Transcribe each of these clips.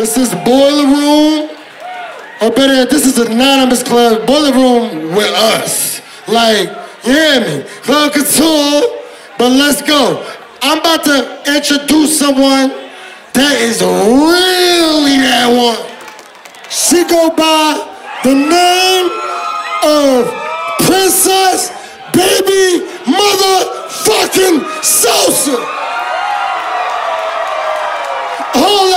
This is Boiler Room, or better yet, this is Anonymous Club, Boiler Room with us. Like, you hear me? Club Couture, but let's go. I'm about to introduce someone that is really that one. She go by the name of Princess Baby Motherfucking Sosa. Hold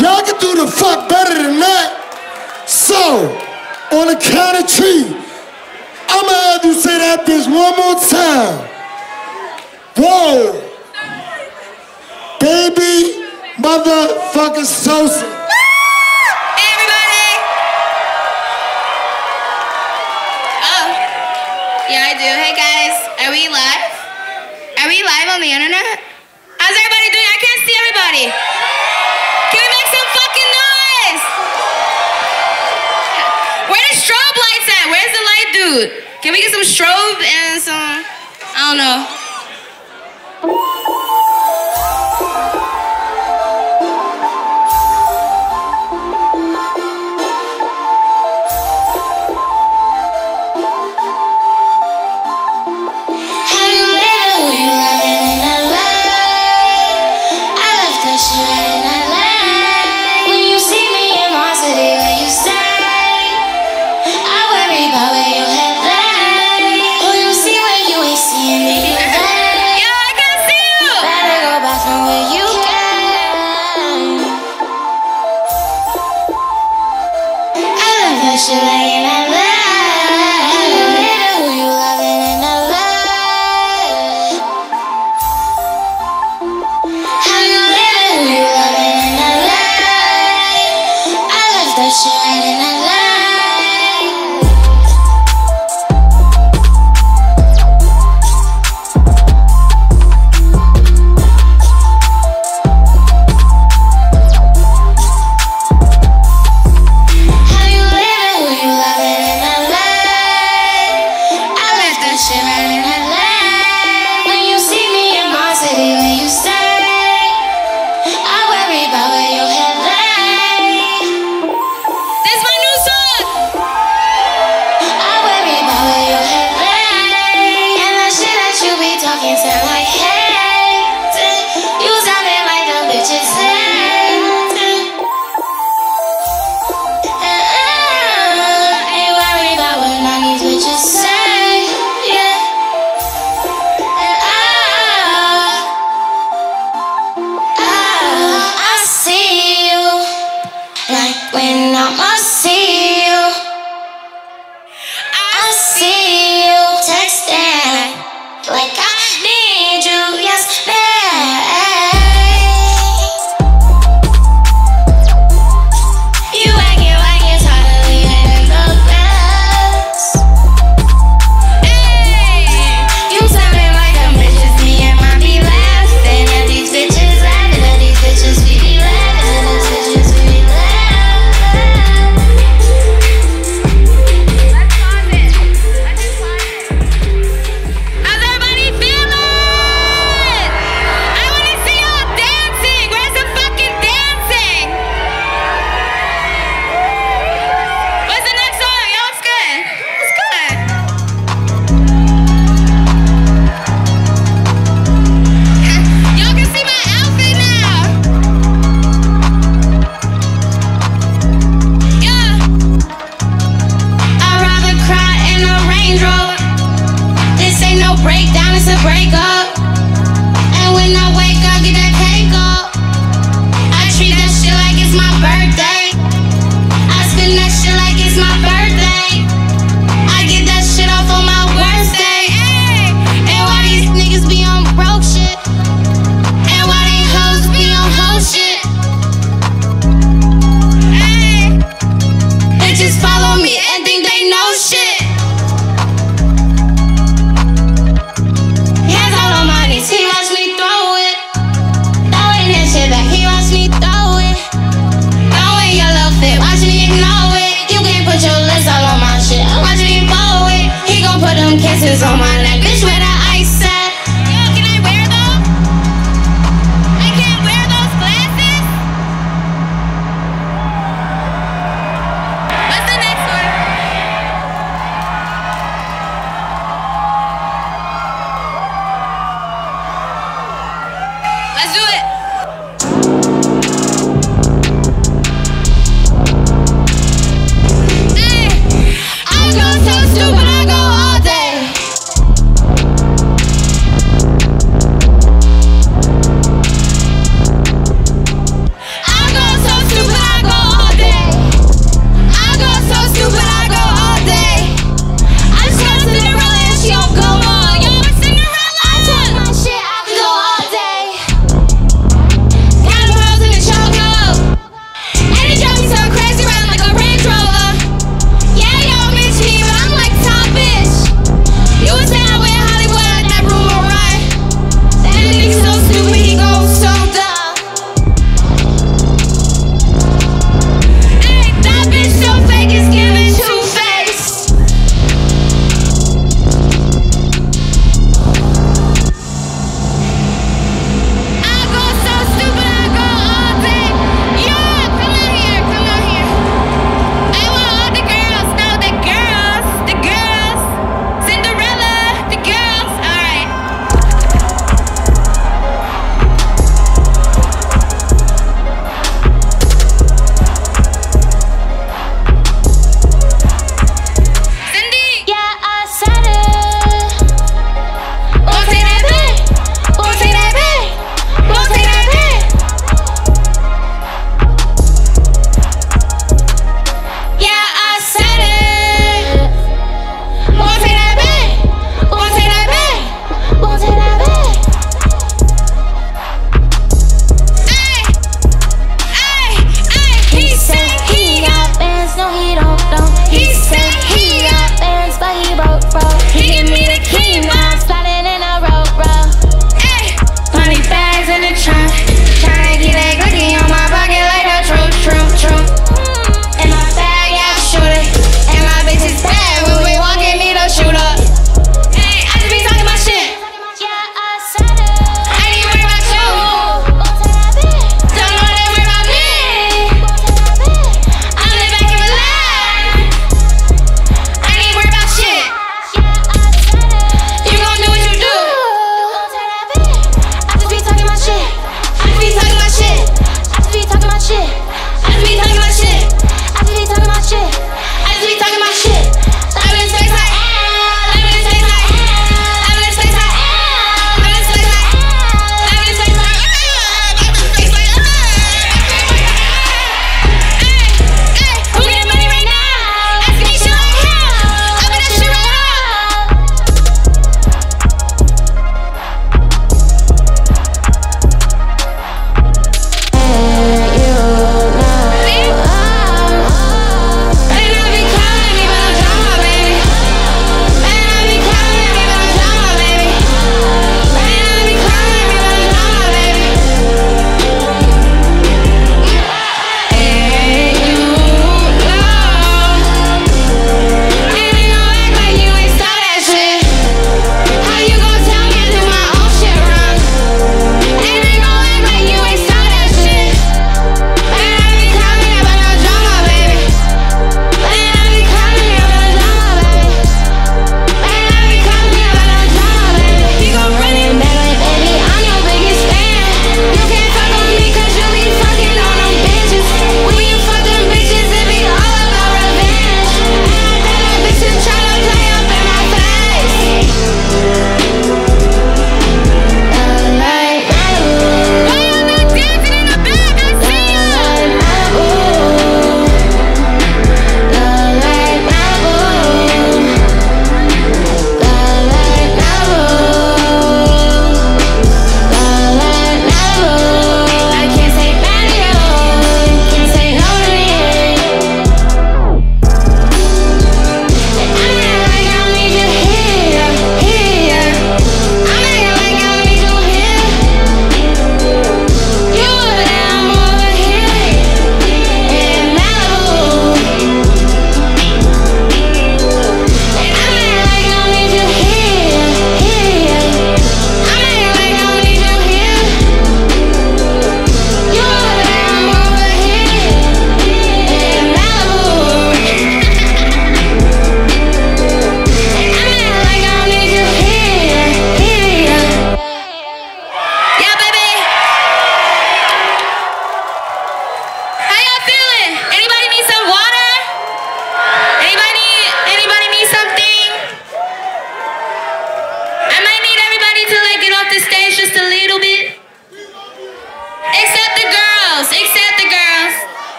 Y'all can do the fuck better than that. So, on the count of three, I'ma have you say that bitch one more time. Whoa. Baby motherfucking Sosa. Everybody. Oh. Yeah, I do. Hey guys, are we live? Are we live on the internet? How's everybody doing? I can't see everybody. lights? Where's the light dude? Can we get some strobe and some, I don't know.